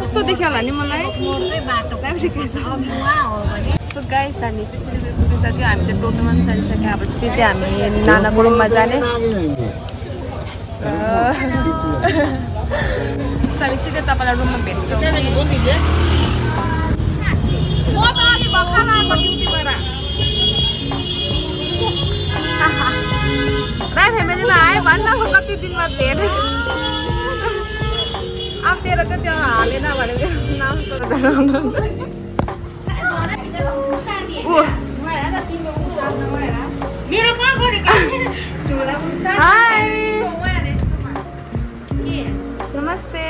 कस्तो देख्यो होला नि मलाई? सो गाइस हामी चाहिँ सिलगढी पुगिसक्यो। पनि चढिसक्यो अब सिधै हामी नानाको रुममा जाने। हामी सिधै तपाईँलाई रुममा भेट्छौँ। राई फ्यामिलीमा आयो भन्न कति दिनमा भेट? अब तेरो चाहिँ त्यो हालेन भनेको मेरो कहाँ गरेको नमस्ते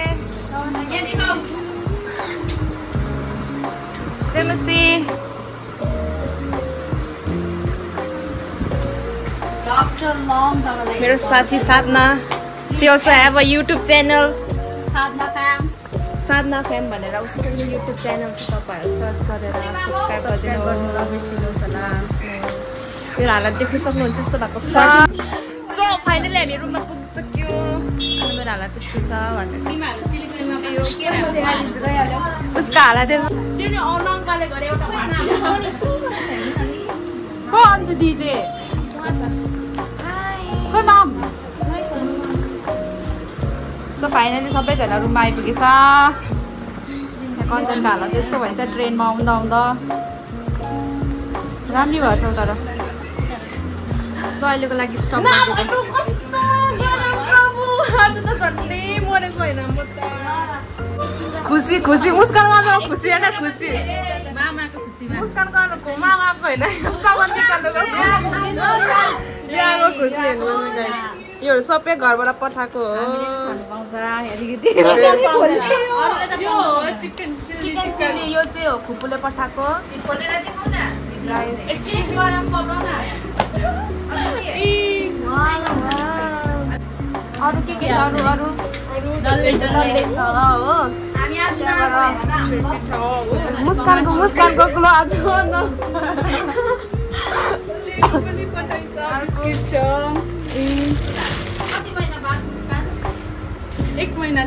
time, मेरो साथी Sadhana she also have a YouTube channel fam. Sadhana fam भनेर उसको युट्युब च्यानल छ तपाईँहरू सर्च गरेर सब्सक्राइब गरिदिनु बिर्सिनुहोस् होला मेरो हालत देख्नु सक्नुहुन्छ यस्तो भएको छ। सो फाइनली हामी रुममा पुगिसक्यो। मेरो हालत त्यस्तो छ उसको हालत हो अन्जु दिजे खोइ माम सो फाइनली सबैजना रुममा आइपुगेछ कञ्चनको हालत चाहिँ यस्तो भएछ ट्रेनमा आउँदा आउँदा। राम्रो भएछ तर। ल अहिलेको लागि स्टप खुसी खुसी। मुस्कान गर्नु खुसी होइन खुसी। मुस्कान गर्नुको मामाको होइन। खुसी योहरू सबै घरबाट पठाएको हो। यो चिकन चिली यो चाहिँ हो पठाएको। अरू के के छ? अरू अरू? डल्लै डल्लै छ हो। हामी आज मुस्कानको मुस्कानको ग्लो आज एक महिना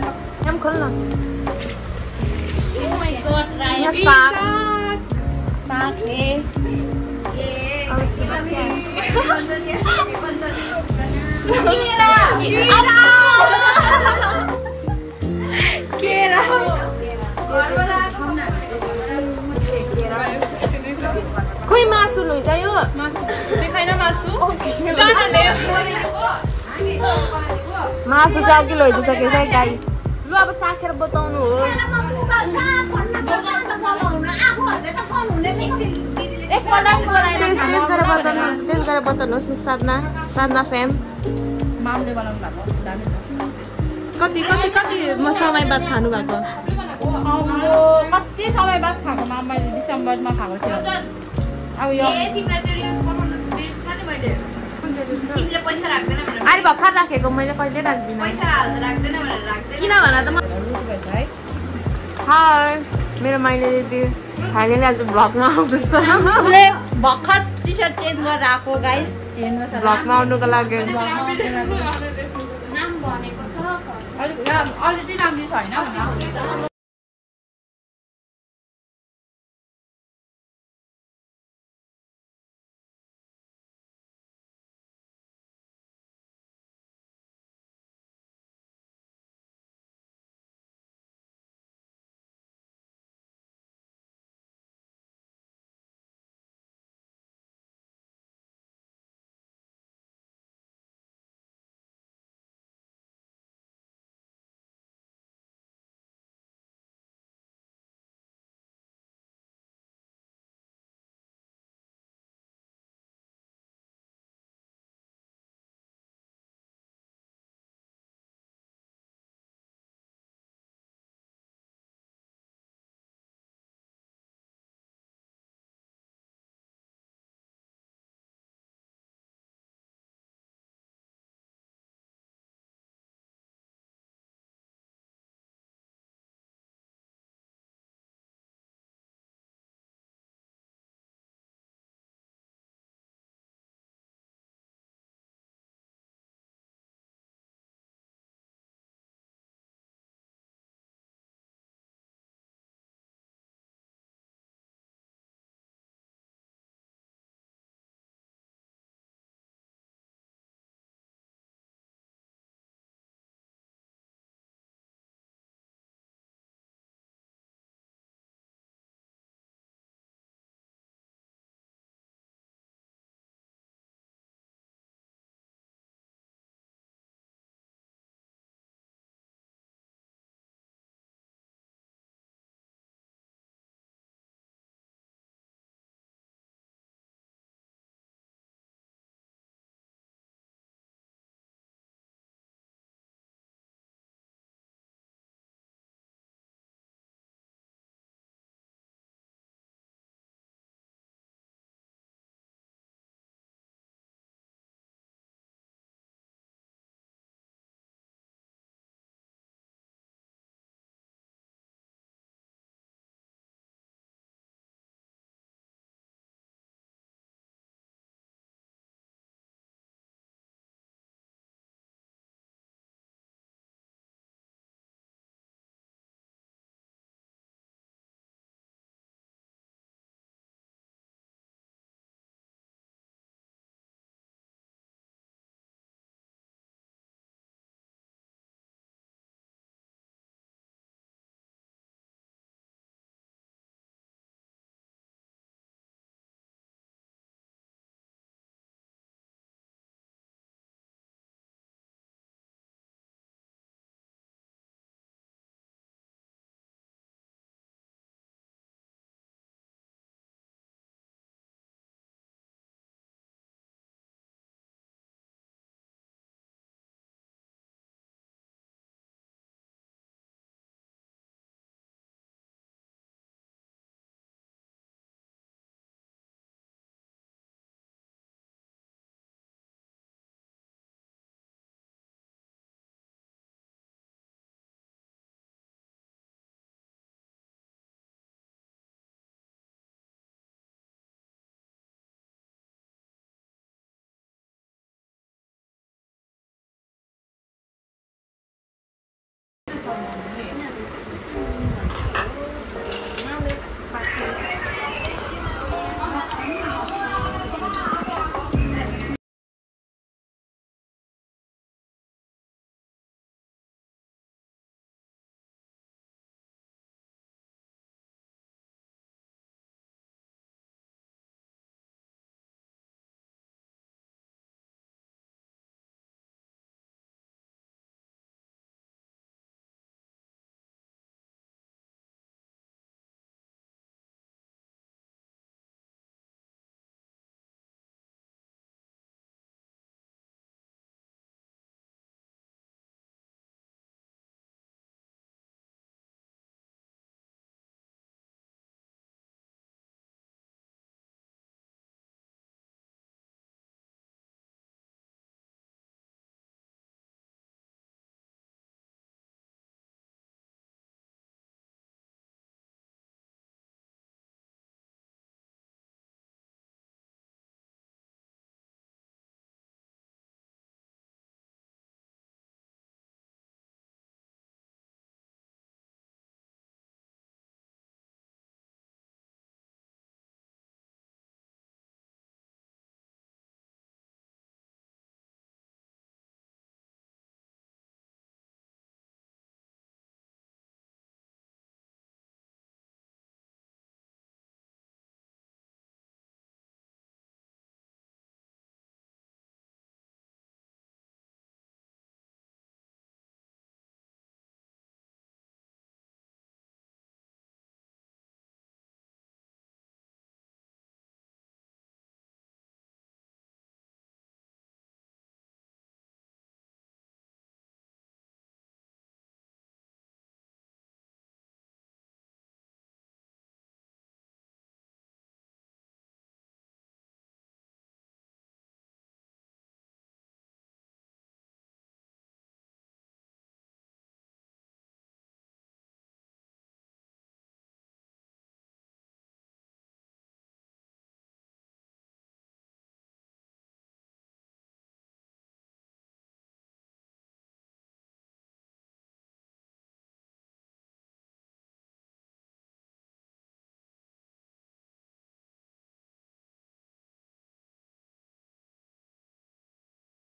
एम खोल्न Oh my god, Ryan. यहाँ साग साग है ए, और उसके बाद क्या है? खोइ मासु लैजायो मासु चार किलो लैजिसकेको छ गाई लु अब चाखेर बताउनु हो टेस्ट टेस्ट गरेर बताउनु टेस्ट गरेर बताउनुहोस् मिस साधना साधना फ्याम कति कति कति म समय बाद खानु भएको? कति समय बाद खाएको? माम मैले डिसेम्बरमा खाएको थियो। अब यो अहिले भर्खर राखेको मैले कहिले राख्दिनँ किन भन त म है हाई मेरो माइले दिदी फाइनली आज भ्लगमा आउँदैछ उसले भर्खर टी सर्ट चेन्ज गरेर आएको गाइस भ्लगमा आउनुको लागि नाम भनेको छ अलिक अलरेडी राम्रो छ होइन